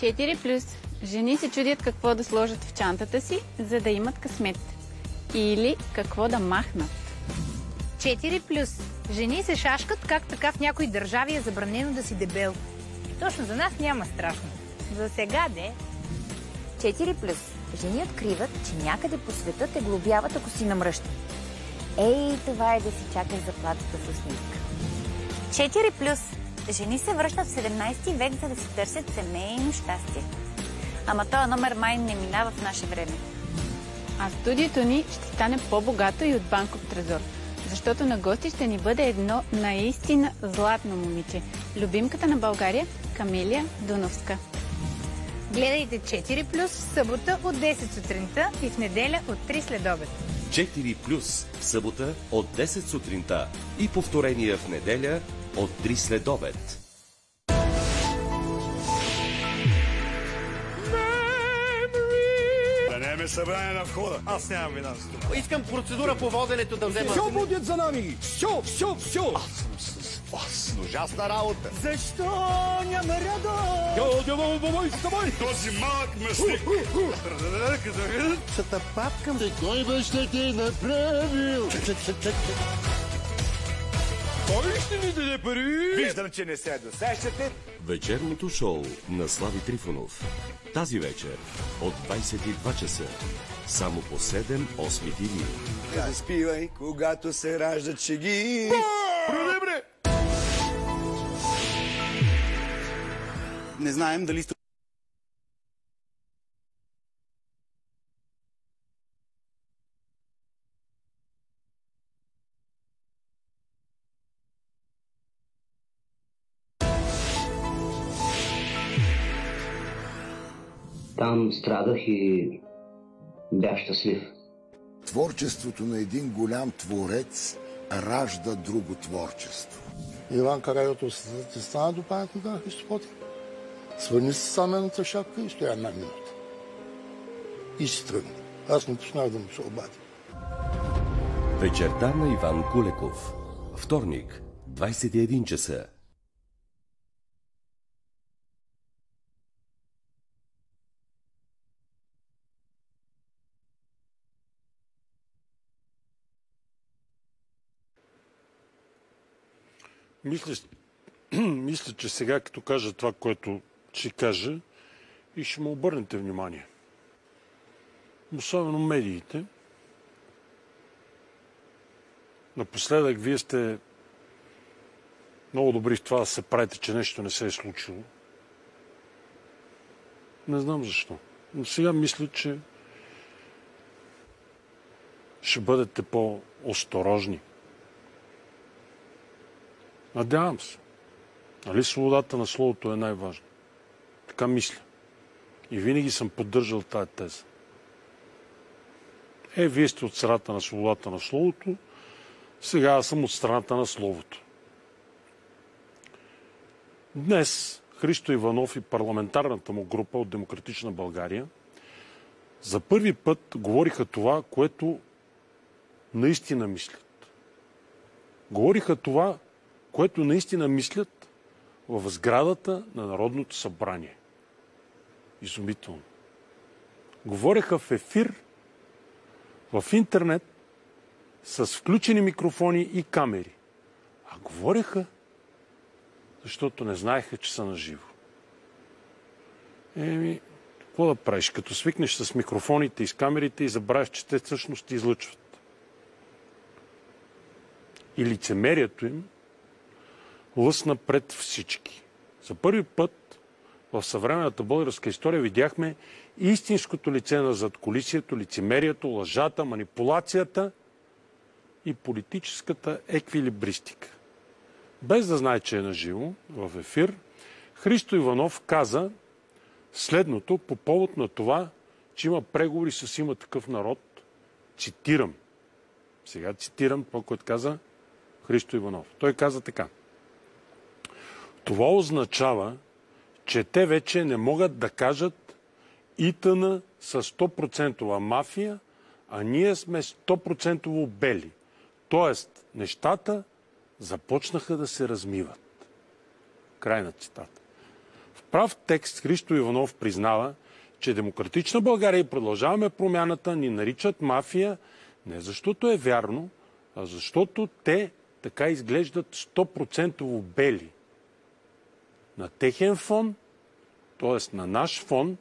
Четири плюс. Жени се чудят какво да сложат в чантата си, за да имат късмет. Или какво да махнат. 4 плюс. Жени се шашкат как така в някои държави е забранено да си дебел. Точно за нас няма страшно. За сега де. 4 плюс. Жени откриват, че някъде по света те глобяват, ако си намръщен. Ей, това е да си чакаш заплатата с усмивка. 4 плюс. Жени се връщат в 17 век, за да си търсят семейно щастие. Ама този номер май не минава в наше време. А студиото ни ще стане по-богато и от банков трезор. Защото на гости ще ни бъде едно наистина златно момиче. Любимката на България Камелия Дуновска. Гледайте 4 плюс в събота от 10 сутринта и в неделя от 3 след обед. 4 плюс в събота от 10 сутринта и повторение в неделя от 3 след обед. Не събрание на входа. Аз нямам вина за това. Искам процедура по воденето да взема. Все будят за нами! Все, все, все! Аз съм с вас. Ужасна работа. Защо няма рядо? Давай, давай, давай! Този малък мъстик. Ще те папкам. Кой беше ти направил? Кой ще ни даде пари? Виждам, че не се досещате. Вечерното шоу на Слави Трифонов. Тази вечер от 22 часа. Само по 7 8 ТВ. Не заспивай, когато се раждат шеги. Продай, Не знаем дали сте Там страдах и бях щастлив. Творчеството на един голям творец ражда друго творчество. Иван Карайотов ти стана до паметника на Христопоти. Свърни се самената шапка и стоя една минута. И си тръгна. Аз не почнах да му се обадя. Вечерта на Иван Кулеков. Вторник, 21 часа. Мисля, мисля, че сега, като кажа това, което ще кажа, и ще му обърнете внимание. Особено медиите. Напоследък вие сте много добри в това да се правите, че нещо не се е случило. Не знам защо. Но сега мисля, че ще бъдете по-осторожни. Надявам се. Нали свободата на словото е най-важна? Така мисля. И винаги съм поддържал тая теза. Е, вие сте от страната на свободата на словото, сега аз съм от страната на словото. Днес Христо Иванов и парламентарната му група от Демократична България за първи път говориха това, което наистина мислят. Говориха това, което наистина мислят в сградата на Народното събрание. Изумително. Говореха в ефир, в интернет, с включени микрофони и камери. А говореха, защото не знаеха, че са наживо. Еми, какво да правиш? Като свикнеш с микрофоните и с камерите и забравяш, че те всъщност ти излъчват. И лицемерието им лъсна пред всички. За първи път в съвременната българска история видяхме истинското лице на задколисието, лицемерието, лъжата, манипулацията и политическата еквилибристика. Без да знае, че е наживо в ефир, Христо Иванов каза следното по повод на това, че има преговори с има такъв народ. Цитирам. Сега цитирам това, което каза Христо Иванов. Той каза така. Това означава, че те вече не могат да кажат Итана с 100% мафия, а ние сме 100% бели. Тоест, нещата започнаха да се размиват. Край на цитата. В прав текст Христо Иванов признава, че демократична България и продължаваме промяната ни наричат мафия не защото е вярно, а защото те така изглеждат 100% бели. На техен фон, т.е. на наш фон,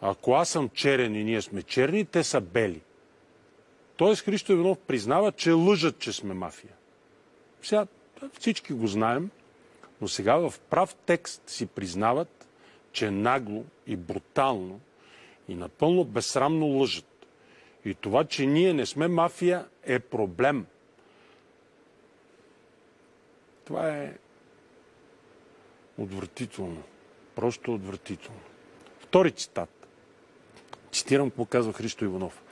ако аз съм черен и ние сме черни, те са бели. Тоест Христо Иванов признава, че лъжат, че сме мафия. Сега всички го знаем, но сега в прав текст си признават, че нагло и брутално и напълно безсрамно лъжат. И това, че ние не сме мафия, е проблем. Това е отвратително. Просто отвратително. Втори цитат. Цитирам какво казва Христо Иванов.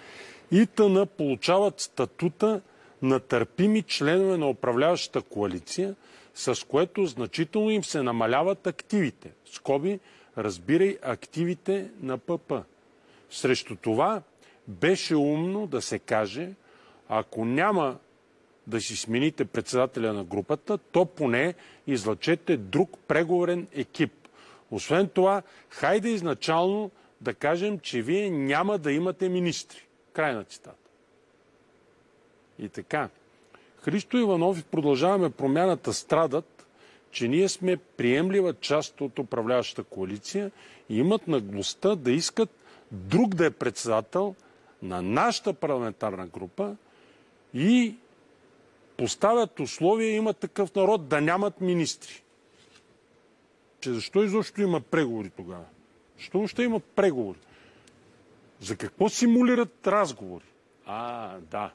ИТН получават статута на търпими членове на управляващата коалиция, с което значително им се намаляват активите. Скоби, разбирай активите на ПП. Срещу това беше умно да се каже, ако няма да си смените председателя на групата, то поне излъчете друг преговорен екип. Освен това, хайде изначално да кажем, че вие няма да имате министри. Край на цитата. И така, Христо Иванов и продължаваме промяната страдат, че ние сме приемлива част от управляващата коалиция и имат наглостта да искат друг да е председател на нашата парламентарна група и поставят условия, има такъв народ, да нямат министри. Че защо изобщо има преговори тогава? Защо още има преговори? За какво симулират разговори? А, да.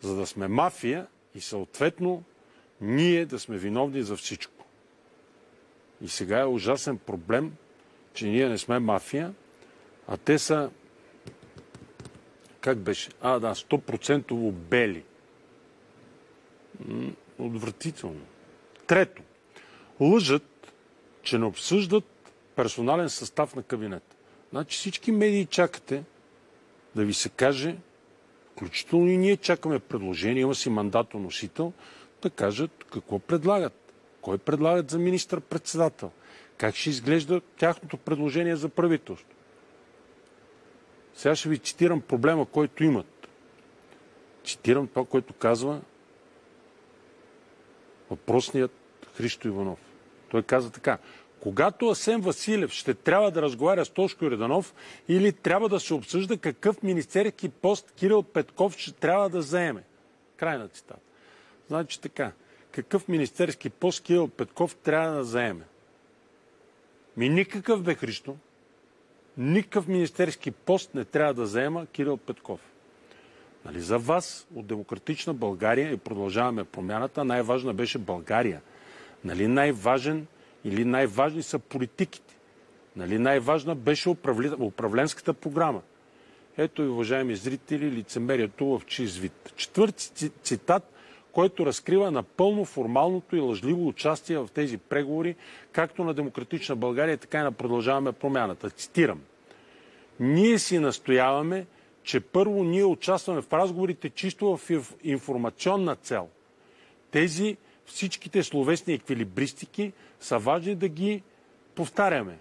За да сме мафия и съответно ние да сме виновни за всичко. И сега е ужасен проблем, че ние не сме мафия, а те са как беше? А, да, 100% бели. Отвратително. Трето. Лъжат, че не обсъждат персонален състав на кабинет. Значи всички медии чакате да ви се каже, включително и ние чакаме предложение, има си мандатоносител, да кажат какво предлагат. Кой предлагат за министър-председател? Как ще изглежда тяхното предложение за правителство? Сега ще ви цитирам проблема, който имат. Цитирам това, което казва въпросният Христо Иванов. Той каза така. Когато Асен Василев ще трябва да разговаря с Тошко Реданов или трябва да се обсъжда какъв министерски пост Кирил Петков ще трябва да заеме. Край на цитата. Значи така. Какъв министерски пост Кирил Петков трябва да заеме? Ми никакъв бе Христо. Никакъв министерски пост не трябва да заема Кирил Петков. Нали, за вас от Демократична България и продължаваме промяната, най-важна беше България. Нали, най-важен или най-важни са политиките. Нали, най-важна беше управленската програма. Ето и, уважаеми зрители, лицемерието в чиз вид. Четвърти цитат, който разкрива напълно формалното и лъжливо участие в тези преговори, както на Демократична България, така и на Продължаваме промяната. Цитирам. Ние си настояваме, че първо ние участваме в разговорите чисто в информационна цел. Тези всичките словесни еквилибристики са важни да ги повтаряме.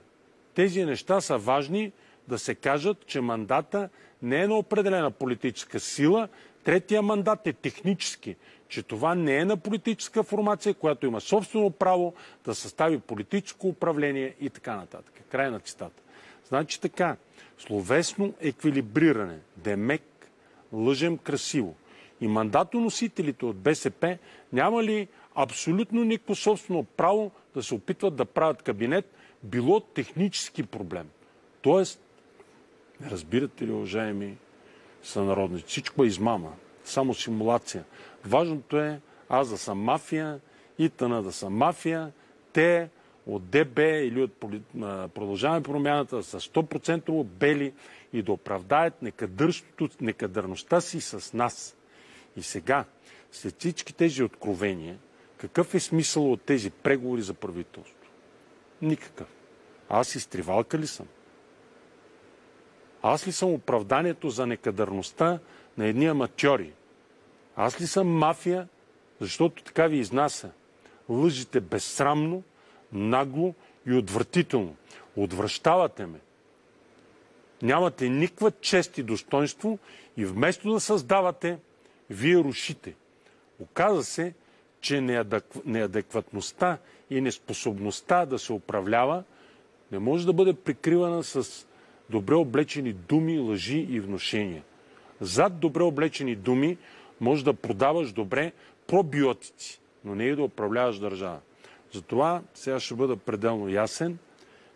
Тези неща са важни да се кажат, че мандата не е на определена политическа сила, третия мандат е технически, че това не е на политическа формация, която има собствено право да състави политическо управление и така нататък. Край на цитата. Значи така, словесно еквилибриране, демек, лъжем красиво. И мандатоносителите от БСП няма ли абсолютно никакво собствено право да се опитват да правят кабинет, било технически проблем. Тоест, разбирате ли, уважаеми сънародници, всичко е измама, само симулация. Важното е аз да съм мафия, и тъна да съм мафия, те от ДБ или от продължаване промяната са 100% бели и да оправдаят некадърността си с нас. И сега, след всички тези откровения, какъв е смисъл от тези преговори за правителство? Никакъв. Аз изтривалка ли съм? Аз ли съм оправданието за некадърността на едни аматьори? Аз ли съм мафия, Защото така ви изнася. Лъжите безсрамно, нагло и отвратително. Отвръщавате ме. Нямате никаква чест и достоинство и вместо да създавате, вие рушите. Оказа се, че неадекватността и неспособността да се управлява не може да бъде прикривана с добре облечени думи, лъжи и вношения. Зад добре облечени думи може да продаваш добре пробиотици, но не и да управляваш държава. Затова сега ще бъда пределно ясен.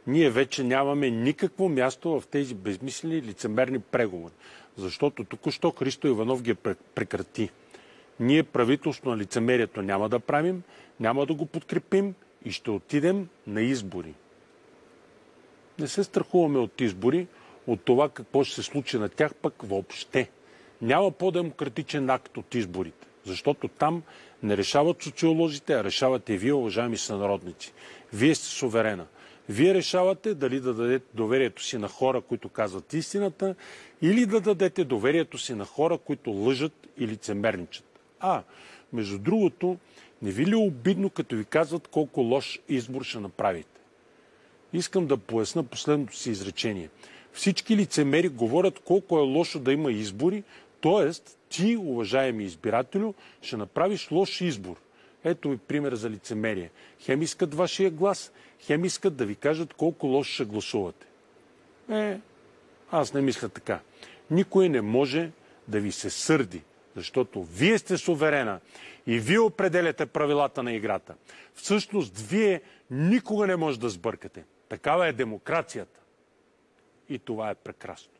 Ние вече нямаме никакво място в тези безмислени лицемерни преговори. Защото току-що Христо Иванов ги прекрати. Ние правителство на лицемерието няма да правим, няма да го подкрепим и ще отидем на избори. Не се страхуваме от избори, от това какво ще се случи на тях пък въобще. Няма по-демократичен акт от изборите, защото там не решават социолозите, а решавате вие, уважаеми сънародници. Вие сте суверена. Вие решавате дали да дадете доверието си на хора, които казват истината, или да дадете доверието си на хора, които лъжат и лицемерничат. А, между другото, не ви ли е обидно, като ви казват колко лош избор ще направите? Искам да поясна последното си изречение. Всички лицемери говорят колко е лошо да има избори, т.е. ти, уважаеми избирателю, ще направиш лош избор. Ето ви пример за лицемерие. Хем искат вашия глас, хем искат да ви кажат колко лошо ще гласувате. Е, аз не мисля така. Никой не може да ви се сърди, защото вие сте суверена и вие определяте правилата на играта. Всъщност, вие никога не може да сбъркате. Такава е демокрацията. И това е прекрасно.